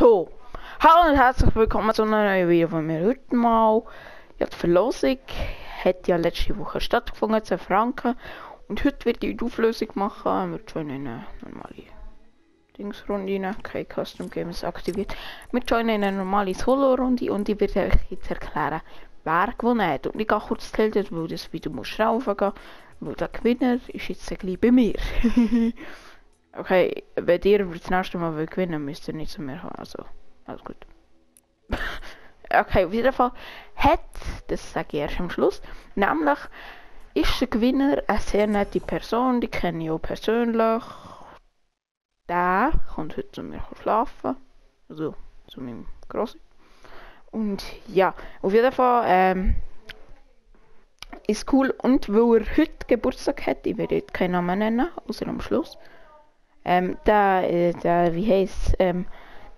So, hallo und herzlich willkommen zu einer neuen Video von mir. Heute mal, ja, die Verlosung hat ja letzte Woche stattgefunden, 10 Franken. Und heute wird ich die Auflösung machen. Wir joinen eine normale Dingsrunde rein, Custom Games aktiviert. Wir joinen eine normale Solo-Runde und ich werde euch jetzt erklären, wer gewonnen hat. Und ich gehe kurz tilten, weil das Video muss raufen gehen, weil der Gewinner ist jetzt gleich bei mir. Okay, wenn ihr das nächste Mal will gewinnen müsst ihr nicht zu mir kommen. Also, alles gut. okay, auf jeden Fall hat, das sage ich erst am Schluss, nämlich ist der Gewinner eine sehr nette Person, die kenne ich auch persönlich. Der kommt heute zu mir schlafen. Also, zu meinem Grossi. Und ja, auf jeden Fall, ähm, ist cool. Und weil er heute Geburtstag hat, ich werde jetzt keinen Namen nennen, außer am Schluss. Ähm, der, äh, der, wie heißt ähm,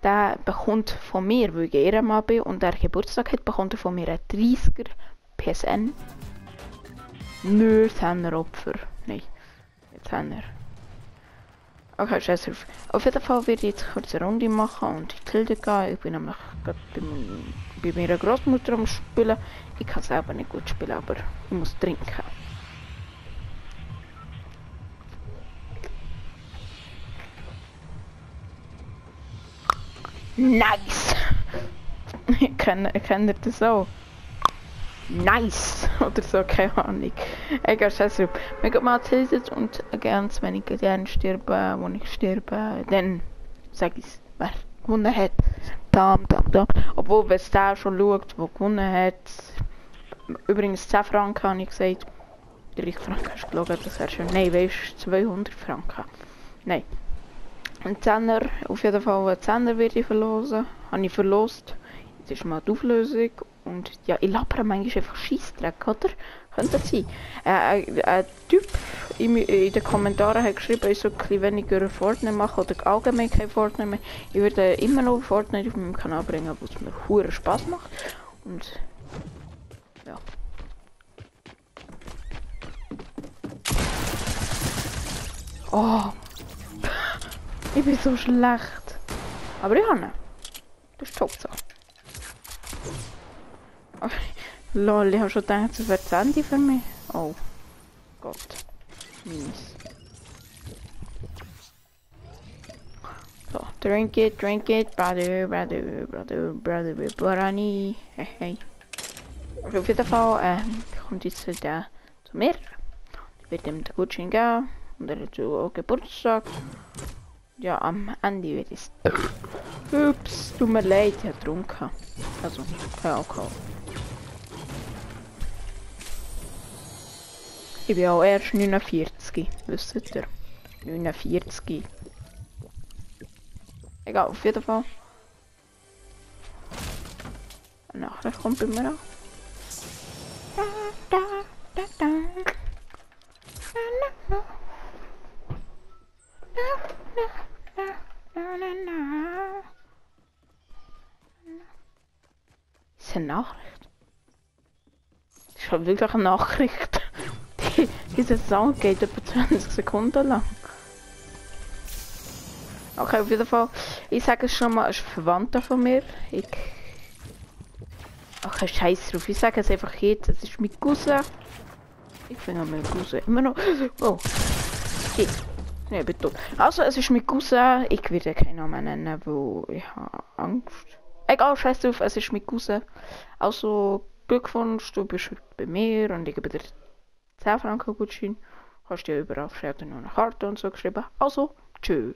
der bekommt von mir, weil ich Ehrenmann bin und er Geburtstag hat, bekommt er von mir einen 30er PSN. Nur 10er Opfer. Nein, 10er. Okay, scheiße. Auf jeden Fall werde ich jetzt kurz eine Runde machen und in die Tilde gehen. Ich bin nämlich gerade bei, bei meiner Großmutter am Spielen. Ich kann selber nicht gut spielen, aber ich muss trinken. Nice! Kennt ihr das auch? Nice! Oder so, keine Ahnung. Egal, scheiß drauf. Wir gehen mal tiltet und ganz, wenn ich gerne sterbe, wo ich sterbe, dann sag ich wer gewonnen hat. Dam, dam, dam. Obwohl, wenn es da schon schaut, wo gewonnen hat. Übrigens 10 Franken habe ich gesagt. 30 Franken hast du geschaut, das wäre schon. Nein, weißt du, 200 Franken. Nein. Ein Zehner, auf jeden Fall ein Zehner werde ich verlosen. Habe ich verlost. Jetzt ist mal die Auflösung. Und ja, ich labere manchmal einfach Scheissdreck, oder? Könnte das sein. Äh, äh, ein Typ in, in, den Kommentaren hat geschrieben, ich soll ein weniger Fortnite machen oder allgemein kein Fortnite mehr. Ich würde immer noch Fortnite auf meinem Kanal bringen, wo es mir hohen Spaß macht. Und ja. Oh, ich bin so schlecht. Aber ich habe Das ist so. Okay. Lol, ich habe schon gedacht, das wäre das Ende für mich. Oh. Gott. Mies. So, drink it, drink it, brother, brother, brother, brother, brother, Hey, hey. Auf jeden Fall ähm, kommt jetzt der zu mir. Ich werde ihm den Gutschein geben. Und er hat auch Geburtstag ja, am Ende wird es. Ups, tut mir leid, ich habe getrunken. Also, kein Alkohol. Ich bin auch erst 49, wisst ihr? 49. Egal, auf jeden Fall. Nachher kommt bei mir an. Da, da, da, da. Na, na, na. Ist eine Nachricht? Halt wirklich eine Nachricht. Die, diese Song geht etwa 20 Sekunden lang. Okay, auf jeden Fall. Ich sage es schon mal, ist Verwandter von mir. Ich. Okay, scheiß drauf. Ich sage es einfach jetzt. Es ist mein Cousin. Ich finde mein Cousin immer noch. Oh. Okay. Ja, bitte. Also, es ist mein Cousin. Ich werde keinen Namen nennen, wo ich habe Angst. Egal, scheiß drauf, es ist mein Cousin. Also, Glückwunsch, du bist heute bei mir und ich gebe dir 10 Franken Gutschein. Hast dir überall geschrieben noch eine Karte und so geschrieben. Also, tschö.